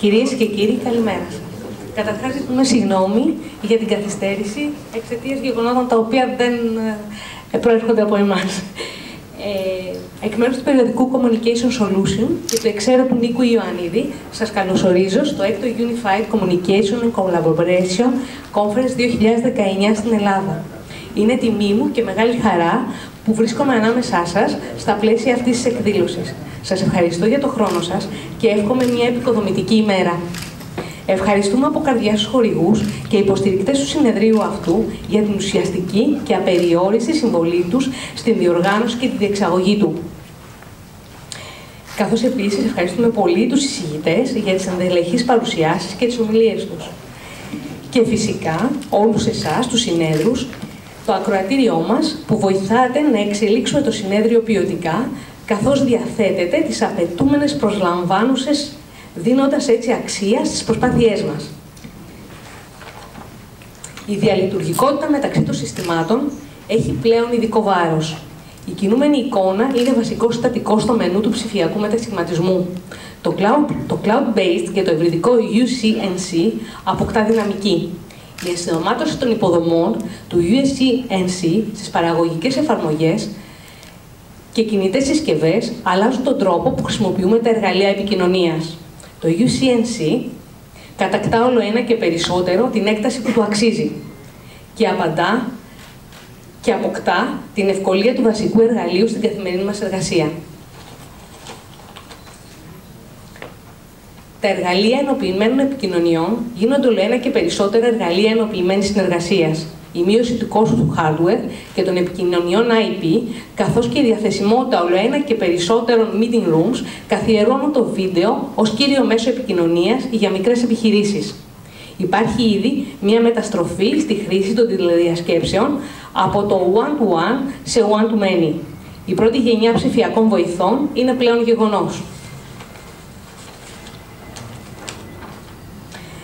Κυρίες και κύριοι, καλημέρα σα. Καταρχάς, ζητούμε συγγνώμη για την καθυστέρηση εξαιτίας γεγονότων τα οποία δεν ε, προέρχονται από εμάς. Ε, εκ μέρους του περιοδικού Communication Solution και του εξαίρετου Νίκου Ιωαννίδη, σας καλωσορίζω στο 6ο Unified Communication and Collaboration Conference 2019 στην Ελλάδα. Είναι τιμή μου και μεγάλη χαρά που βρίσκομαι ανάμεσά σας στα πλαίσια αυτής της εκδήλωσης. Σας ευχαριστώ για το χρόνο σας και εύχομαι μια επικοδομητική ημέρα. Ευχαριστούμε από καρδιά στους χορηγούς και υποστηρικτές του συνεδρίου αυτού για την ουσιαστική και απεριόριστη συμβολή τους στην διοργάνωση και τη διεξαγωγή του. Καθώς επίσης ευχαριστούμε πολύ τους εισηγητές για τις ενδελεχείς παρουσιάσεις και τις ομιλίες τους. Και φυσικά όλους εσάς, τους συνέδρους, το ακροατήριό μας που βοηθάτε να εξελίξουμε το συνέδριο ποιοτικά καθώς διαθέτετε τις απαιτούμενες προσλαμβάνουσες δίνοντας έτσι αξία στις προσπάθειές μας. Η διαλειτουργικότητα μεταξύ των συστημάτων έχει πλέον ειδικό βάρος. Η κινούμενη εικόνα είναι βασικό συστατικό στο μενού του ψηφιακού μετασχηματισμού. Το cloud, το cloud-based και το ευρυδικό UCNC αποκτά δυναμική. Η ενσωμάτωση των υποδομών του UCNC στις παραγωγικές εφαρμογές και κινητές συσκευές αλλάζουν τον τρόπο που χρησιμοποιούμε τα εργαλεία επικοινωνίας. Το UCNC κατακτά όλο ένα και περισσότερο την έκταση που του αξίζει και απαντά και αποκτά την ευκολία του βασικού εργαλείου στην καθημερινή μας εργασία. Τα εργαλεία ενοποιημένων επικοινωνιών γίνονται όλο ένα και περισσότερα εργαλεία ενοποιημένης συνεργασίας η μείωση του κόστου του hardware και των επικοινωνιών IP, καθώς και η διαθεσιμότητα όλο ένα και περισσότερων meeting rooms καθιερώνουν το βίντεο ως κύριο μέσο επικοινωνίας για μικρές επιχειρήσεις. Υπάρχει ήδη μια μεταστροφή στη χρήση των τηλεδιασκέψεων από το one-to-one σε one-to-many. Η πρώτη γενιά ψηφιακών βοηθών είναι πλέον γεγονός.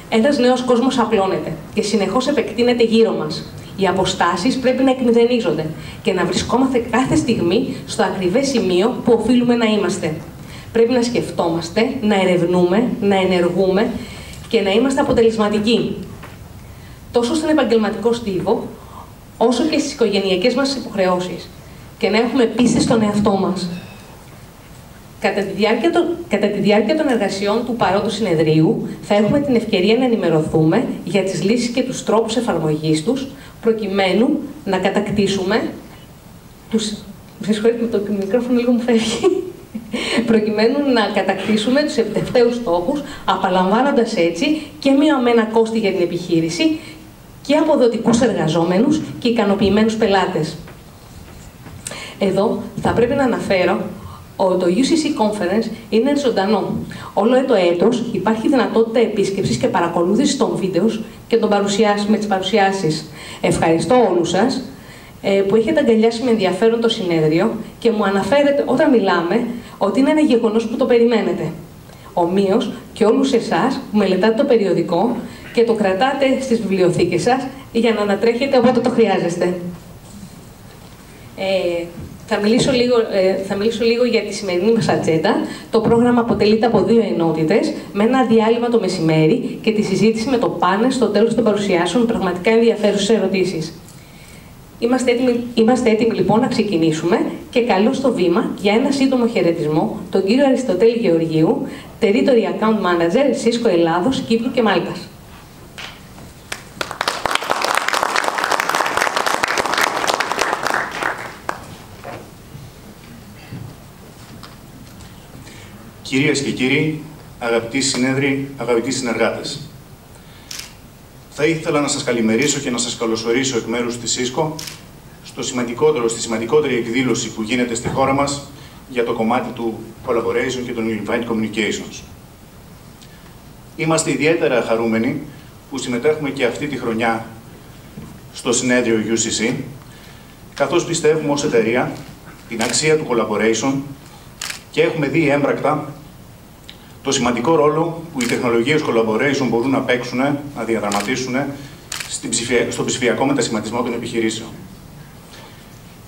Ένας νέος κόσμος απλώνεται και συνεχώς επεκτείνεται γύρω μας. Οι αποστάσεις πρέπει να εκμηδενίζονται και να βρισκόμαστε κάθε στιγμή στο ακριβές σημείο που οφείλουμε να είμαστε. Πρέπει να σκεφτόμαστε, να ερευνούμε, να ενεργούμε και να είμαστε αποτελεσματικοί. Τόσο στον επαγγελματικό στίβο, όσο και στις οικογενειακές μας υποχρεώσεις. Και να έχουμε πίστη στον εαυτό μας. Κατά τη, διάρκεια των, κατά τη διάρκεια των εργασιών του παρόντος συνεδρίου θα έχουμε την ευκαιρία να ενημερωθούμε για τις λύσεις και τους τρόπους εφαρμογής τους, προκειμένου να κατακτήσουμε τους... Με συγχωρείτε, το μικρόφωνο λίγο μου φεύγει. προκειμένου να κατακτήσουμε τους επιτευταίους στόχους, απαλαμβάνοντας έτσι και μειωμένα κόστη για την επιχείρηση και αποδοτικούς εργαζόμενους και ικανοποιημένους πελάτες. Εδώ θα πρέπει να αναφέρω το UCC Conference είναι ζωντανό. Όλο το έτος υπάρχει δυνατότητα επίσκεψης και παρακολούθησης των βίντεος και των παρουσιάσεων με τις παρουσιάσεις. Ευχαριστώ όλους σας ε, που έχετε αγκαλιάσει με ενδιαφέρον το συνέδριο και μου αναφέρετε όταν μιλάμε ότι είναι ένα γεγονός που το περιμένετε. Ομοίως και όλους εσάς που μελετάτε το περιοδικό και το κρατάτε στις βιβλιοθήκες σας για να ανατρέχετε όποτε το χρειάζεστε. Ε, θα μιλήσω, λίγο, ε, θα μιλήσω λίγο για τη σημερινή μας ατζέντα. Το πρόγραμμα αποτελείται από δύο ενότητες, με ένα διάλειμμα το μεσημέρι και τη συζήτηση με το πάνελ στο τέλος των παρουσιάσεων με πραγματικά ενδιαφέρουσες ερωτήσεις. Είμαστε έτοιμοι, είμαστε έτοιμοι λοιπόν να ξεκινήσουμε και καλώ στο βήμα για ένα σύντομο χαιρετισμό τον κύριο Αριστοτέλη Γεωργίου, Territory Account Manager Cisco Ελλάδος, Κύπρου και Μάλτας. Κυρίες και κύριοι, αγαπητοί συνέδροι, αγαπητοί συνεργάτες. Θα ήθελα να σας καλημερίσω και να σας καλωσορίσω εκ μέρους της ΣΥΣΚΟ στο σημαντικότερο, στη σημαντικότερη εκδήλωση που γίνεται στη χώρα μας για το κομμάτι του collaboration και των unified communications. Είμαστε ιδιαίτερα χαρούμενοι που συμμετέχουμε και αυτή τη χρονιά στο συνέδριο UCC, καθώς πιστεύουμε ως εταιρεία την αξία του collaboration και έχουμε δει έμπρακτα το σημαντικό ρόλο που οι τεχνολογίες collaboration μπορούν να παίξουν, να διαδραματίσουν στο ψηφιακό μετασχηματισμό των επιχειρήσεων.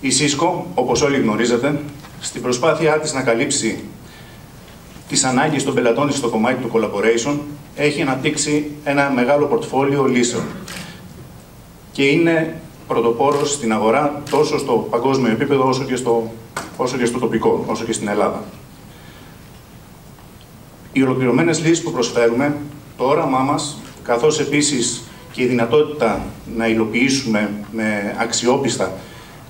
Η Cisco, όπως όλοι γνωρίζετε, στην προσπάθειά της να καλύψει τις ανάγκες των πελατών στο κομμάτι του collaboration, έχει αναπτύξει ένα μεγάλο πορτφόλιο λύσεων. Και είναι πρωτοπόρος στην αγορά τόσο στο παγκόσμιο επίπεδο όσο και στο, όσο και στο τοπικό, όσο και στην Ελλάδα. Οι ολοκληρωμένες λύσεις που προσφέρουμε, το όραμά μας, καθώς επίσης και η δυνατότητα να υλοποιήσουμε με αξιόπιστα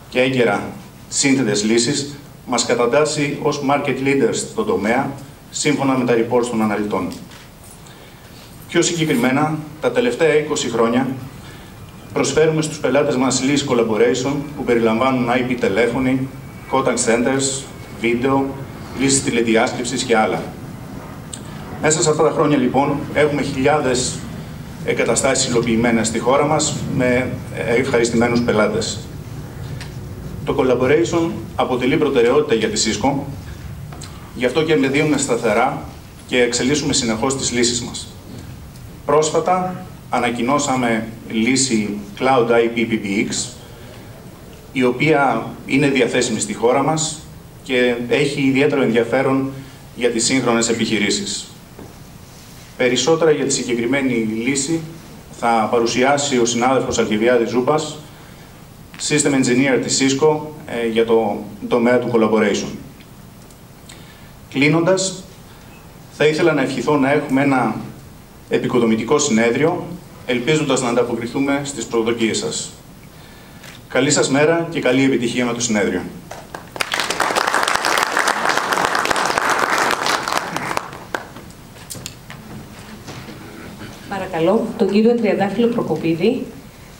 και έγκαιρα σύνθετες λύσεις, μας καταντάσει ως market leaders στον τομέα, σύμφωνα με τα reports των αναλυτών. Πιο συγκεκριμένα, τα τελευταία 20 χρόνια προσφέρουμε στους πελάτες μας λύσεις collaboration που περιλαμβάνουν IP τηλέφωνη, contact centers, βίντεο, λύσεις τηλεδιάσκεψης και άλλα. Μέσα σε αυτά τα χρόνια λοιπόν έχουμε χιλιάδες εγκαταστάσεις υλοποιημένες στη χώρα μας με ευχαριστημένους πελάτες. Το collaboration αποτελεί προτεραιότητα για τη Cisco, γι' αυτό και επενδύουμε σταθερά και εξελίσσουμε συνεχώς τις λύσεις μας. Πρόσφατα ανακοινώσαμε λύση Cloud IP PBX, η οποία είναι διαθέσιμη στη χώρα μας και έχει ιδιαίτερο ενδιαφέρον για τις σύγχρονες επιχειρήσεις. Περισσότερα για τη συγκεκριμένη λύση θα παρουσιάσει ο συνάδελφος Αρχιβιάδης Ζούπας, System Engineer της Cisco ε, για το τομέα του Collaboration. Κλείνοντας, θα ήθελα να ευχηθώ να έχουμε ένα επικοδομητικό συνέδριο, ελπίζοντας να ανταποκριθούμε στις προδοκίες σας. Καλή σας μέρα και καλή επιτυχία με το συνέδριο. Παρακαλώ τον κύριο Τριαντάφυλλο Προκοπίδη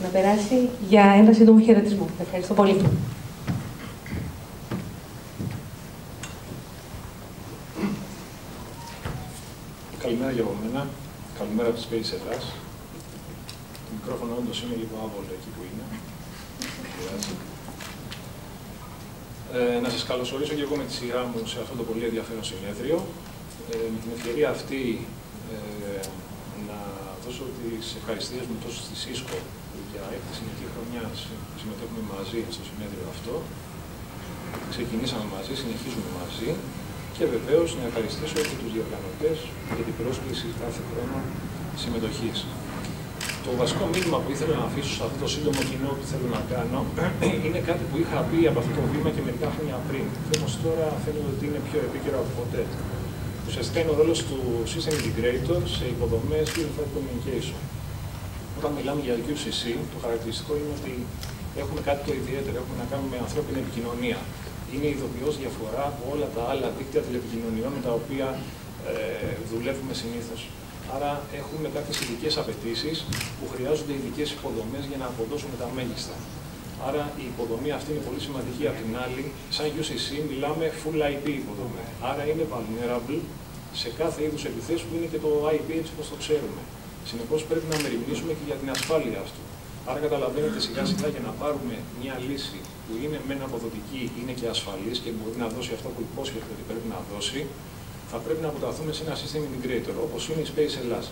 να περάσει για ένα σύντομο χαιρετισμό. Ευχαριστώ πολύ. Καλημέρα για μένα. Καλημέρα από τη Space Ελλάς. Το μικρόφωνο όντως είναι λίγο άβολο εκεί που είναι. Ε, να σας καλωσορίσω και εγώ με τη σειρά μου σε αυτό το πολύ ενδιαφέρον συνέδριο. Ε, με την ευκαιρία αυτή ε, να δώσω τις ευχαριστίες μου τόσο στη ΣΥΣΚΟ που για έκτη συνεχή χρονιά συμμετέχουμε μαζί στο συνέδριο αυτό. Ξεκινήσαμε μαζί, συνεχίζουμε μαζί και βεβαίως να ευχαριστήσω και τους διοργανωτές για την πρόσκληση κάθε χρόνο συμμετοχής. Το βασικό μήνυμα που ήθελα να αφήσω σε αυτό το σύντομο κοινό που θέλω να κάνω είναι κάτι που είχα πει από αυτό το βήμα και μερικά χρόνια πριν. Όμως τώρα φαίνεται ότι είναι πιο επίκαιρο από ποτέ. Ουσιαστικά είναι ο ρόλος του System Integrator σε υποδομές Unified Communication. Όταν μιλάμε για UCC, το χαρακτηριστικό είναι ότι έχουμε κάτι το ιδιαίτερο, έχουμε να κάνουμε με ανθρώπινη επικοινωνία είναι ειδοποιώς διαφορά από όλα τα άλλα δίκτυα τηλεπικοινωνιών με τα οποία ε, δουλεύουμε συνήθως. Άρα έχουμε κάποιες ειδικές απαιτήσεις που χρειάζονται ειδικές υποδομές για να αποδώσουμε τα μέγιστα. Άρα η υποδομή αυτή είναι πολύ σημαντική. Απ' την άλλη, σαν UCC μιλάμε full IP υποδομή. Άρα είναι vulnerable σε κάθε είδους επιθέσεις που είναι και το IP έτσι όπως το ξέρουμε. Συνεπώς πρέπει να μεριμνήσουμε και για την ασφάλεια αυτού. Άρα καταλαβαίνετε σιγά σιγά για να πάρουμε μια λύση που είναι μεν αποδοτική, είναι και ασφαλής και μπορεί να δώσει αυτό που υπόσχεται ότι πρέπει να δώσει, θα πρέπει να αποταθούμε σε ένα system integrator, όπως είναι η Space Ελλάς.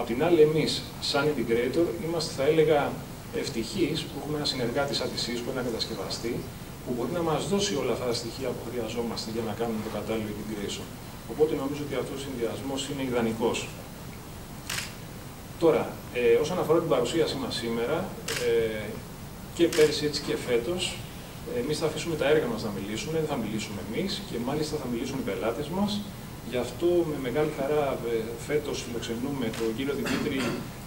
Απ' την άλλη, εμείς, σαν integrator, είμαστε, θα έλεγα, ευτυχεί που έχουμε ένα συνεργάτη σαν της Cisco, ένα κατασκευαστή, που μπορεί να μας δώσει όλα αυτά τα στοιχεία που χρειαζόμαστε για να κάνουμε το κατάλληλο integration. Οπότε νομίζω ότι αυτός ο συνδυασμός είναι ιδανικός. Τώρα, ε, όσον αφορά την παρουσίασή μας σήμερα, ε, και πέρσι έτσι και φέτος, εμείς θα αφήσουμε τα έργα μας να μιλήσουν, δεν θα μιλήσουμε εμείς και μάλιστα θα μιλήσουν οι πελάτες μας. Γι' αυτό με μεγάλη χαρά ε, φέτος φιλοξενούμε τον κύριο Δημήτρη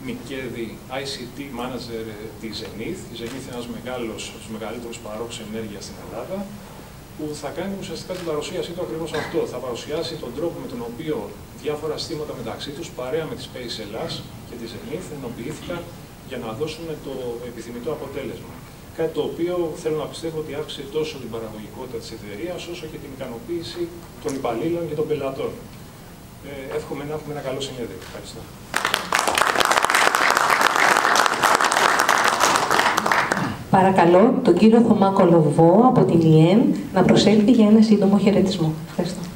Μικέδη, ICT Manager ε, της Zenith. Η Zenith είναι ένας μεγάλος, τους μεγαλύτερους παρόχους ενέργειας στην Ελλάδα, που θα κάνει ουσιαστικά την παρουσίασή του ακριβώς αυτό. Θα παρουσιάσει τον τρόπο με τον οποίο διάφορα στήματα μεταξύ τους, παρέα με τη Space Ελλάς και τη Zenith, ενοποιήθηκαν για να δώσουν το επιθυμητό αποτέλεσμα. Κάτι το οποίο θέλω να πιστεύω ότι αύξησε τόσο την παραγωγικότητα της εταιρείας όσο και την ικανοποίηση των υπαλλήλων και των πελατών. Ε, εύχομαι να έχουμε ένα καλό συνέδριο. Ευχαριστώ. Παρακαλώ τον κύριο Θωμά Κολοβό από την ΙΕΝ να προσέλθει για ένα σύντομο χαιρετισμό. Ευχαριστώ.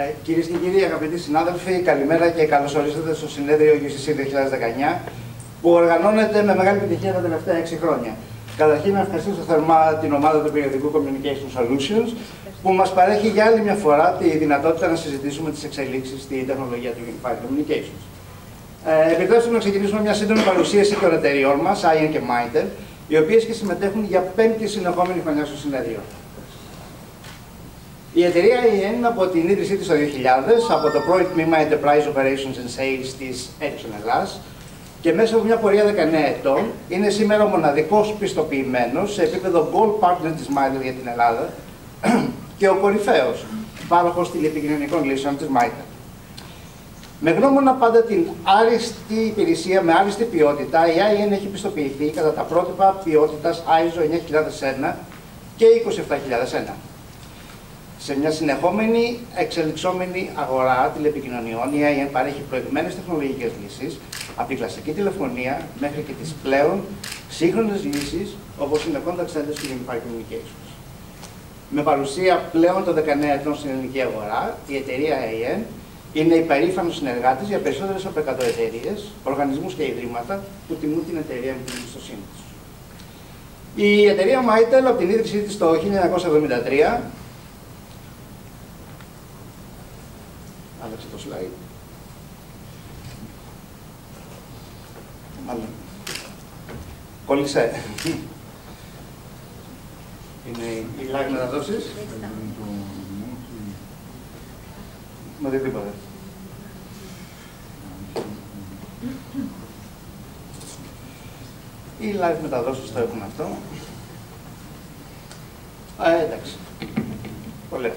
Ε, Κυρίες και κύριοι, αγαπητοί συνάδελφοι, καλημέρα και καλώς ορίσατε στο συνέδριο UCC 2019 που οργανώνεται με μεγάλη επιτυχία τα τελευταία 6 χρόνια. Καταρχήν, να ευχαριστήσω θερμά την ομάδα του περιοδικού Communication Solutions που μας παρέχει για άλλη μια φορά τη δυνατότητα να συζητήσουμε τις εξελίξεις στην τεχνολογία του Unified Communications. Ε, επιτρέψτε μου να ξεκινήσουμε μια σύντομη παρουσίαση των εταιριών μας, IN και Mitel, οι οποίες και συμμετέχουν για πέμπτη συνεχόμενη χρονιά στο συνέδριο. Η εταιρεία IN από την ίδρυσή της το 2000, από το πρώην τμήμα Enterprise Operations and Sales της Ericsson Ελλάς και μέσα από μια πορεία 19 ετών είναι σήμερα ο μοναδικός πιστοποιημένος σε επίπεδο Gold Partner της Mitel για την Ελλάδα και ο κορυφαίος πάροχος τηλεπικοινωνικών λύσεων της Mitel. Με γνώμονα πάντα την άριστη υπηρεσία με άριστη ποιότητα, η IN έχει πιστοποιηθεί κατά τα πρότυπα ποιότητας ISO 9001 και 27001 σε μια συνεχόμενη εξελιξόμενη αγορά τηλεπικοινωνιών, η IN παρέχει προηγμένες τεχνολογικές λύσεις, από την κλασική τηλεφωνία μέχρι και τις πλέον σύγχρονες λύσεις, όπως είναι contact centers και unified communications. Με παρουσία πλέον των 19 ετών στην ελληνική αγορά, η εταιρεία AN είναι υπερήφανος συνεργάτης για περισσότερες από 100 εταιρείες, οργανισμούς και ιδρύματα που τιμούν την εταιρεία με την εμπιστοσύνη τους. Η εταιρεία Mitel από την ίδρυσή της το 1973 Κόλλησε. Είναι οι live μεταδόσεις. Με οτιδήποτε. Οι live μεταδόσεις το έχουν αυτό. Α, εντάξει. Πολύ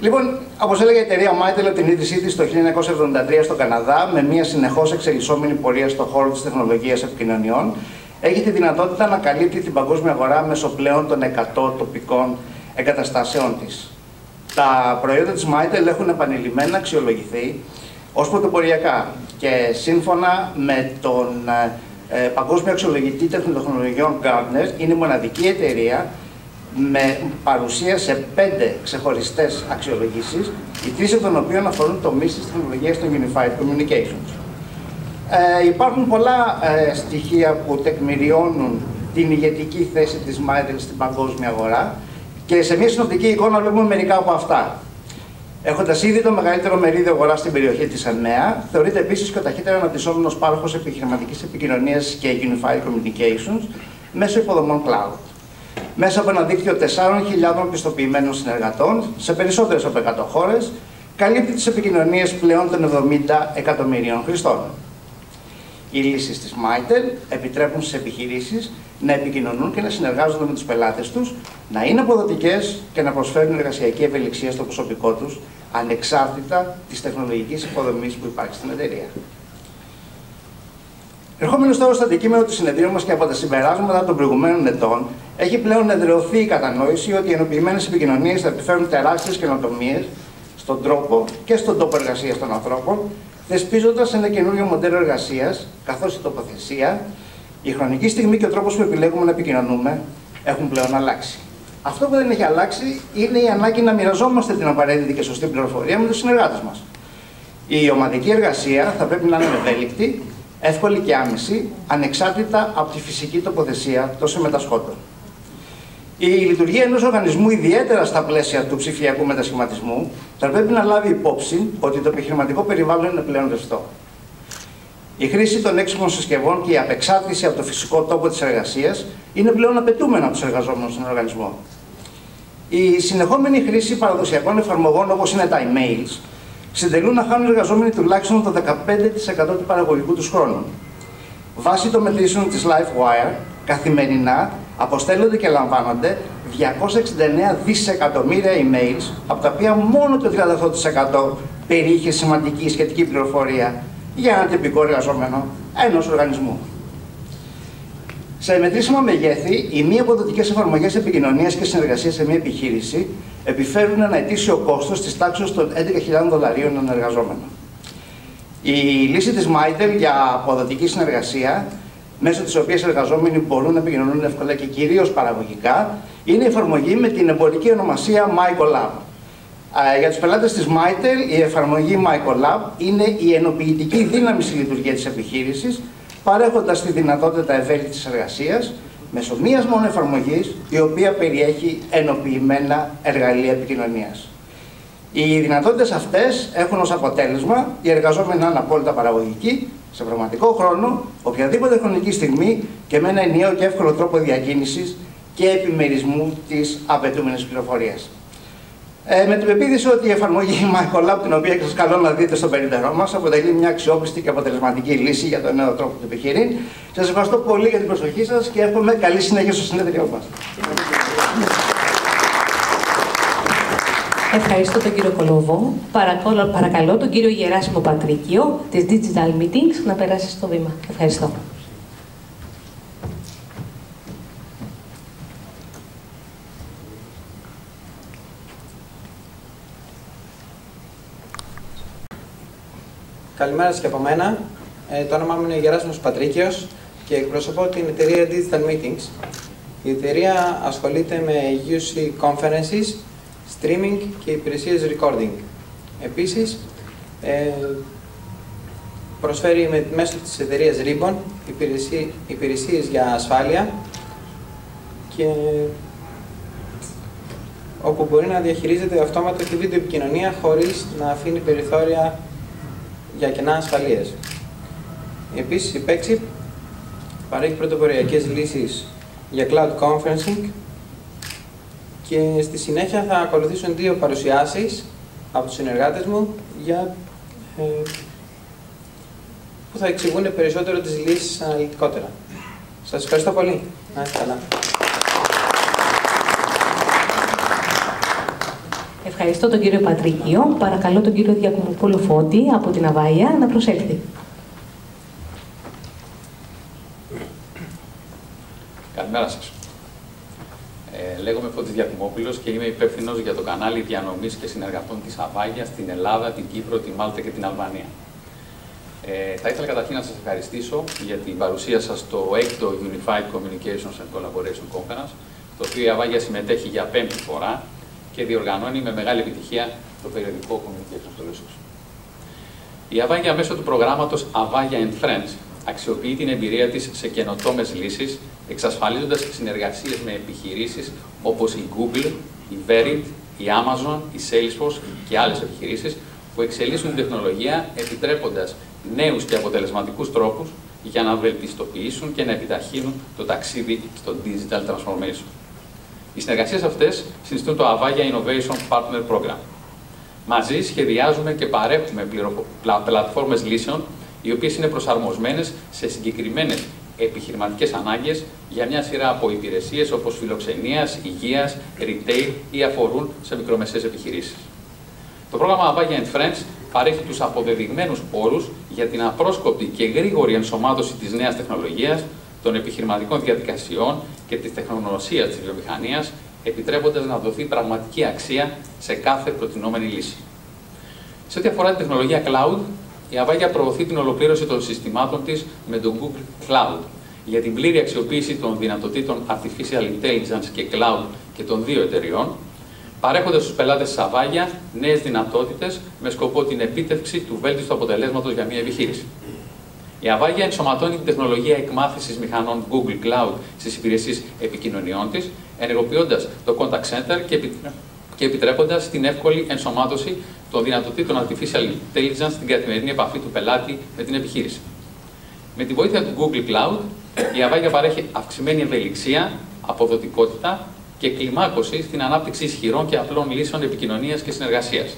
Λοιπόν, όπως έλεγε η εταιρεία Mitel, την ίδρυσή της το 1973 στο Καναδά, με μια συνεχώς εξελισσόμενη πορεία στον χώρο της τεχνολογίας επικοινωνιών, έχει τη δυνατότητα να καλύπτει την παγκόσμια αγορά μέσω πλέον των 100 τοπικών εγκαταστάσεών της. Τα προϊόντα της Mitel έχουν επανειλημμένα αξιολογηθεί ως πρωτοποριακά και σύμφωνα με τον ε, παγκόσμιο αξιολογητή τεχνολογιών Gartner, είναι η μοναδική εταιρεία με παρουσία σε πέντε ξεχωριστές αξιολογήσεις, οι τρεις από των οποίων αφορούν το της τεχνολογίας των Unified Communications. Ε, υπάρχουν πολλά ε, στοιχεία που τεκμηριώνουν την ηγετική θέση της Mitel στην παγκόσμια αγορά και σε μια συνοπτική εικόνα βλέπουμε μερικά από αυτά. Έχοντας ήδη το μεγαλύτερο μερίδιο αγορά στην περιοχή της ΑΝΕΑ, θεωρείται επίσης και ο ταχύτερο αναπτυσσόμενος πάροχος επιχειρηματικής επικοινωνίας και Unified Communications μέσω υποδομών cloud μέσα από ένα δίκτυο 4.000 πιστοποιημένων συνεργατών σε περισσότερες από 100 χώρες, καλύπτει τις επικοινωνίες πλέον των 70 εκατομμυρίων χρηστών. Οι λύσεις της Mitel επιτρέπουν στις επιχειρήσεις να επικοινωνούν και να συνεργάζονται με τους πελάτες τους, να είναι αποδοτικές και να προσφέρουν εργασιακή ευελιξία στο προσωπικό τους, ανεξάρτητα της τεχνολογικής υποδομής που υπάρχει στην εταιρεία. Ερχόμενος τώρα στο αντικείμενο του συνεδρίου μας και από τα συμπεράσματα των προηγουμένων ετών, έχει πλέον εδρεωθεί η κατανόηση ότι οι ενοποιημένες επικοινωνίες θα επιφέρουν τεράστιες καινοτομίες στον τρόπο και στον τόπο εργασίας των ανθρώπων, θεσπίζοντας ένα καινούριο μοντέλο εργασίας, καθώς η τοποθεσία, η χρονική στιγμή και ο τρόπος που επιλέγουμε να επικοινωνούμε έχουν πλέον αλλάξει. Αυτό που δεν έχει αλλάξει είναι η ανάγκη να μοιραζόμαστε την απαραίτητη και σωστή πληροφορία με τους συνεργάτες μας. Η ομαδική εργασία θα πρέπει να είναι ευέλικτη, εύκολη και άμεση, ανεξάρτητα από τη φυσική τοποθεσία των συμμετασχόντων. Η λειτουργία ενός οργανισμού, ιδιαίτερα στα πλαίσια του ψηφιακού μετασχηματισμού, θα πρέπει να λάβει υπόψη ότι το επιχειρηματικό περιβάλλον είναι πλέον ρευστό. Η χρήση των έξυπνων συσκευών και η απεξάρτηση από το φυσικό τόπο της εργασίας είναι πλέον απαιτούμενα από τους εργαζόμενους στον οργανισμό. Η συνεχόμενη χρήση παραδοσιακών εφαρμογών όπως είναι τα emails συντελούν να χάνουν οι εργαζόμενοι τουλάχιστον το 15% του παραγωγικού τους χρόνου. Βάσει των μετρήσεων της LifeWire, καθημερινά αποστέλλονται και λαμβάνονται 269 δισεκατομμύρια emails, από τα οποία μόνο το 38% περιείχε σημαντική σχετική πληροφορία για ένα τυπικό εργαζόμενο ενός οργανισμού. Σε μετρήσιμα μεγέθη, οι μη αποδοτικές εφαρμογές επικοινωνίας και συνεργασίας σε μια επιχείρηση επιφέρουν ένα ετήσιο κόστος της τάξης των 11.000 δολαρίων έναν εργαζόμενο. Η λύση της Mitel για αποδοτική συνεργασία μέσω της οποίας οι εργαζόμενοι μπορούν να επικοινωνούν εύκολα και κυρίως παραγωγικά, είναι η εφαρμογή με την εμπορική ονομασία MyCollab. Για τους πελάτες της Mytel, η εφαρμογή MyCollab είναι η ενοποιητική δύναμη στη λειτουργία της επιχείρησης, παρέχοντας τη δυνατότητα ευέλικτης εργασίας, μέσω μίας μόνο εφαρμογής, η οποία περιέχει ενοποιημένα εργαλεία επικοινωνίας. Οι δυνατότητες αυτές έχουν ως αποτέλεσμα οι εργαζόμενοι να είναι απόλυτα παραγωγικοί, σε πραγματικό χρόνο, οποιαδήποτε χρονική στιγμή και με ένα ενιαίο και εύκολο τρόπο διακίνησης και επιμερισμού της απαιτούμενης πληροφορίας. Ε, με την πεποίθηση ότι η εφαρμογή MyCollab, την οποία σα καλώ να δείτε στο περίπτερό μας, αποτελεί μια αξιόπιστη και αποτελεσματική λύση για τον νέο τρόπο του επιχειρήν. Σας ευχαριστώ πολύ για την προσοχή σας και εύχομαι καλή συνέχεια στο συνέδριό μας. Ευχαριστώ τον κύριο Κολοβό. Παρακαλώ, παρακαλώ τον κύριο Γεράσιμο Πατρίκιο της Digital Meetings να περάσει στο βήμα. Ευχαριστώ. Καλημέρα σας και από μένα. Ε, το όνομά μου είναι Γεράσιμος Πατρίκιος και εκπροσωπώ την εταιρεία Digital Meetings. Η εταιρεία ασχολείται με UC conferences, streaming και υπηρεσίες recording. Επίσης, ε, προσφέρει με, μέσω της εταιρείας Ribbon υπηρεσίες, υπηρεσίες για ασφάλεια και όπου μπορεί να διαχειρίζεται αυτόματα τη βίντεο επικοινωνία χωρίς να αφήνει περιθώρια για κενά ασφαλείας. Επίσης, η Pexip παρέχει πρωτοποριακές λύσεις για cloud conferencing και στη συνέχεια θα ακολουθήσουν δύο παρουσιάσεις από τους συνεργάτες μου για, ε, που θα εξηγούν περισσότερο τις λύσεις αναλυτικότερα. Σας ευχαριστώ πολύ. Να είστε καλά. Ευχαριστώ τον κύριο Πατρίκιο. Παρακαλώ τον κύριο Διακομοπούλου Φώτη από την Αβάια να προσέλθει. Καλημέρα σας. Ε, λέγομαι Φώτης Διακουμόπουλος και είμαι υπεύθυνος για το κανάλι διανομής και συνεργατών της Αβάγια στην Ελλάδα, την Κύπρο, τη Μάλτα και την Αλβανία. Ε, θα ήθελα καταρχήν να σας ευχαριστήσω για την παρουσία σας στο 6ο Unified Communications and Collaboration Conference, το οποίο η Αβάγια συμμετέχει για πέμπτη φορά και διοργανώνει με μεγάλη επιτυχία το περιοδικό Communication Solutions. Η Αβάγια μέσω του προγράμματος Αβάγια and Friends αξιοποιεί την εμπειρία της σε καινοτόμες λύσεις, εξασφαλίζοντας συνεργασίες με επιχειρήσεις όπως η Google, η Verit, η Amazon, η Salesforce και άλλες επιχειρήσεις που εξελίσσουν την τεχνολογία επιτρέποντας νέους και αποτελεσματικούς τρόπους για να βελτιστοποιήσουν και να επιταχύνουν το ταξίδι στο digital transformation. Οι συνεργασίες αυτές συνιστούν το Avaya Innovation Partner Program. Μαζί σχεδιάζουμε και παρέχουμε πλατφόρμες λύσεων, οι οποίες είναι προσαρμοσμένες σε συγκεκριμένες επιχειρηματικές ανάγκες για μια σειρά από υπηρεσίες όπως φιλοξενίας, υγείας, retail ή αφορούν σε μικρομεσαίες επιχειρήσεις. Το πρόγραμμα Avaya and Friends παρέχει τους αποδεδειγμένους όρου για την απρόσκοπτη και γρήγορη ενσωμάτωση της νέας τεχνολογίας των επιχειρηματικών διαδικασιών και της τεχνογνωσίας της βιομηχανίας, επιτρέποντας να δοθεί πραγματική αξία σε κάθε προτινόμενη λύση. Σε ό,τι αφορά την τεχνολογία cloud, η Avaya προωθεί την ολοκλήρωση των συστημάτων της με το Google Cloud για την πλήρη αξιοποίηση των δυνατοτήτων Artificial Intelligence και Cloud και των δύο εταιριών, παρέχοντας στους πελάτες της Avaya νέες δυνατότητες με σκοπό την επίτευξη του βέλτιστου αποτελέσματος για μια επιχείρηση. Η Avaya ενσωματώνει την τεχνολογία εκμάθησης μηχανών Google Cloud στις υπηρεσίες επικοινωνιών της, ενεργοποιώντας το contact center και επιτρέποντας την εύκολη ενσωμάτωση των δυνατοτήτων artificial intelligence στην καθημερινή επαφή του πελάτη με την επιχείρηση. Με τη βοήθεια του Google Cloud, η Avaya παρέχει αυξημένη ευελιξία, αποδοτικότητα και κλιμάκωση στην ανάπτυξη ισχυρών και απλών λύσεων επικοινωνίας και συνεργασίας.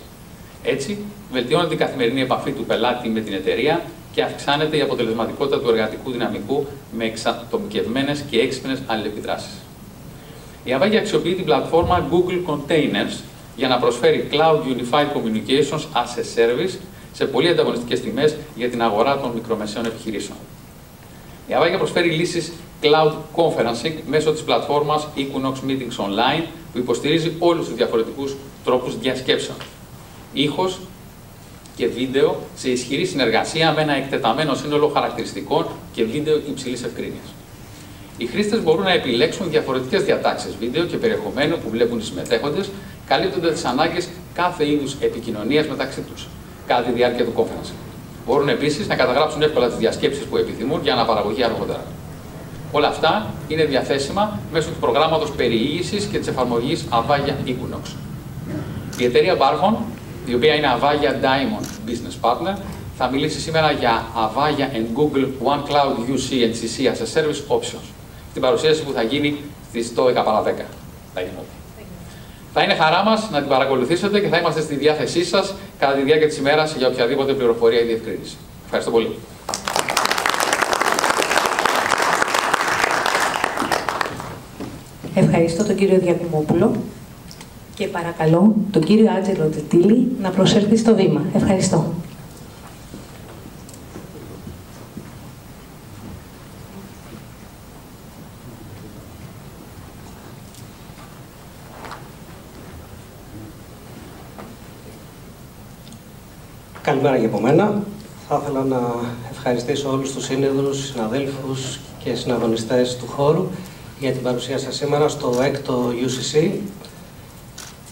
Έτσι, βελτιώνεται η καθημερινή επαφή του πελάτη με την εταιρεία και αυξάνεται η αποτελεσματικότητα του εργατικού δυναμικού με εξατομικευμένες και έξυπνες αλληλεπιδράσεις. Η Avaya αξιοποιεί την πλατφόρμα Google Containers για να προσφέρει Cloud Unified Communications as a Service σε πολύ ανταγωνιστικές τιμές για την αγορά των μικρομεσαίων επιχειρήσεων. Η Avaya προσφέρει λύσεις Cloud Conferencing μέσω της πλατφόρμας Equinox Meetings Online που υποστηρίζει όλους τους διαφορετικούς τρόπους διασκέψεων. Ήχος, και βίντεο σε ισχυρή συνεργασία με ένα εκτεταμένο σύνολο χαρακτηριστικών και βίντεο υψηλής ευκρίνειας. Οι χρήστες μπορούν να επιλέξουν διαφορετικές διατάξεις βίντεο και περιεχομένου που βλέπουν οι συμμετέχοντες, καλύπτοντα τις ανάγκες κάθε είδους επικοινωνίας μεταξύ τους κατά τη διάρκεια του conference. Μπορούν επίσης να καταγράψουν εύκολα τις διασκέψεις που επιθυμούν για αναπαραγωγή αργότερα. Όλα αυτά είναι διαθέσιμα μέσω του προγράμματος περιήγησης και της εφαρμογής Avaya Equinox. Η εταιρεία Barhon, η οποία είναι Avaya Diamond Business Partner, θα μιλήσει σήμερα για Avaya and Google One Cloud UC and CC as a Service Options, στην παρουσίαση που θα γίνει στις 12 παρα 10. Θα είναι χαρά μας να την παρακολουθήσετε και θα είμαστε στη διάθεσή σας κατά τη διάρκεια της ημέρας για οποιαδήποτε πληροφορία ή διευκρίνηση. Ευχαριστώ πολύ. Ευχαριστώ τον κύριο Διακουμόπουλο και παρακαλώ τον κύριο Άτζελο Τζετήλη να προσέλθει στο βήμα. Ευχαριστώ. Καλημέρα και από μένα. Θα ήθελα να ευχαριστήσω όλους τους σύνεδρους, συναδέλφους και συναγωνιστές του χώρου για την παρουσία σας σήμερα στο έκτο UCC.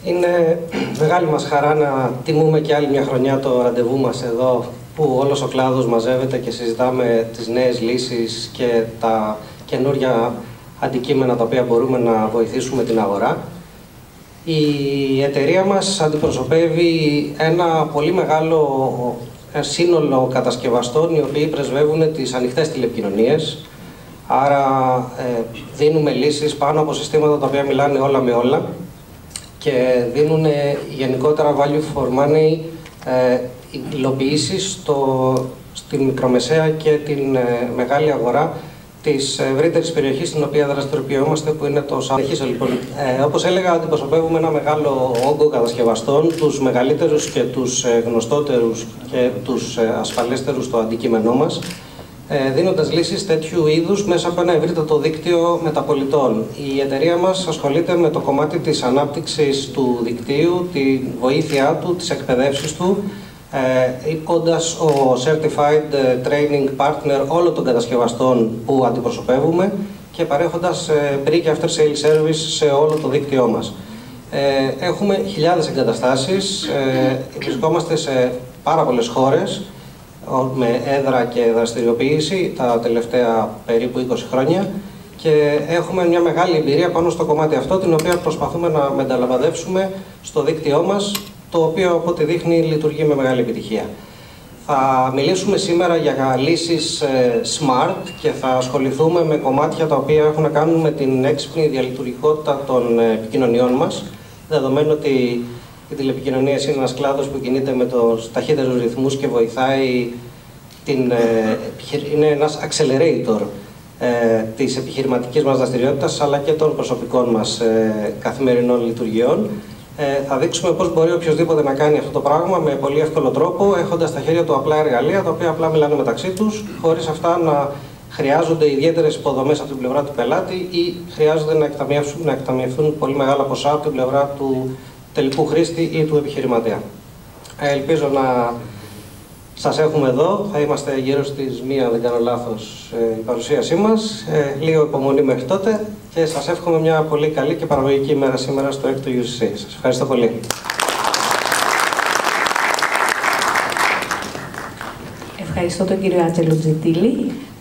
Είναι μεγάλη μας χαρά να τιμούμε και άλλη μια χρονιά το ραντεβού μας εδώ που όλος ο κλάδος μαζεύεται και συζητάμε τις νέες λύσεις και τα καινούρια αντικείμενα τα οποία μπορούμε να βοηθήσουμε την αγορά. Η εταιρεία μας αντιπροσωπεύει ένα πολύ μεγάλο σύνολο κατασκευαστών οι οποίοι πρεσβεύουν τις ανοιχτές τηλεπικοινωνίες. Άρα ε, δίνουμε λύσεις πάνω από συστήματα τα οποία μιλάνε όλα με όλα και δίνουν γενικότερα value for money ε, υλοποιήσεις στο, στην μικρομεσαία και την ε, μεγάλη αγορά της ευρύτερης περιοχής στην οποία δραστηριοποιούμαστε, που είναι το Σάδεχη. Λοιπόν, ε, Όπως έλεγα, αντιπροσωπεύουμε ένα μεγάλο όγκο κατασκευαστών, τους μεγαλύτερους και τους ε, γνωστότερους και τους ε, ασφαλέστερους στο αντικείμενό μας, ε, δίνοντας λύσεις τέτοιου είδους μέσα από ένα ευρύτατο δίκτυο μεταπολιτών. Η εταιρεία μας ασχολείται με το κομμάτι της ανάπτυξης του δικτύου, τη βοήθειά του, της εκπαιδεύσης του, ε, ο Certified Training Partner όλων των κατασκευαστών που αντιπροσωπεύουμε και παρέχοντας ε, pre και after sale service σε όλο το δίκτυό μας. Ε, έχουμε χιλιάδες εγκαταστάσεις, ε, βρισκόμαστε σε πάρα πολλές χώρες με έδρα και δραστηριοποίηση τα τελευταία περίπου 20 χρόνια και έχουμε μια μεγάλη εμπειρία πάνω στο κομμάτι αυτό, την οποία προσπαθούμε να μεταλαμβαδεύσουμε στο δίκτυό μας το οποίο από ό,τι δείχνει λειτουργεί με μεγάλη επιτυχία. Θα μιλήσουμε σήμερα για λύσεις ε, smart και θα ασχοληθούμε με κομμάτια τα οποία έχουν να κάνουν με την έξυπνη διαλειτουργικότητα των ε, επικοινωνιών μας, δεδομένου ότι η τηλεπικοινωνία είναι ένας κλάδος που κινείται με τους ταχύτερους ρυθμούς και βοηθάει την, ε, είναι ένας accelerator ε, της επιχειρηματικής μας δραστηριότητας αλλά και των προσωπικών μας καθημερινών λειτουργιών. Ε, θα δείξουμε πώς μπορεί οποιοδήποτε να κάνει αυτό το πράγμα με πολύ εύκολο τρόπο, έχοντας στα χέρια του απλά εργαλεία τα οποία απλά μιλάνε μεταξύ τους, χωρίς αυτά να χρειάζονται ιδιαίτερες υποδομές από την πλευρά του πελάτη ή χρειάζονται να εκταμιεύσουν, να εκταμιευθούν πολύ μεγάλα ποσά από την πλευρά του τελικού χρήστη ή του επιχειρηματία. Ε, ελπίζω να σας έχουμε εδώ, θα είμαστε γύρω στις μία, δεν κάνω λάθος, ε, η παρουσίασή μας. Ε, λίγο υπομονή μέχρι τότε και σας εύχομαι μια πολύ καλή και παραγωγική ημέρα σήμερα στο έκτο UCC. Σας ευχαριστώ πολύ. Ευχαριστώ τον κύριο Άτζελο Τζετήλη.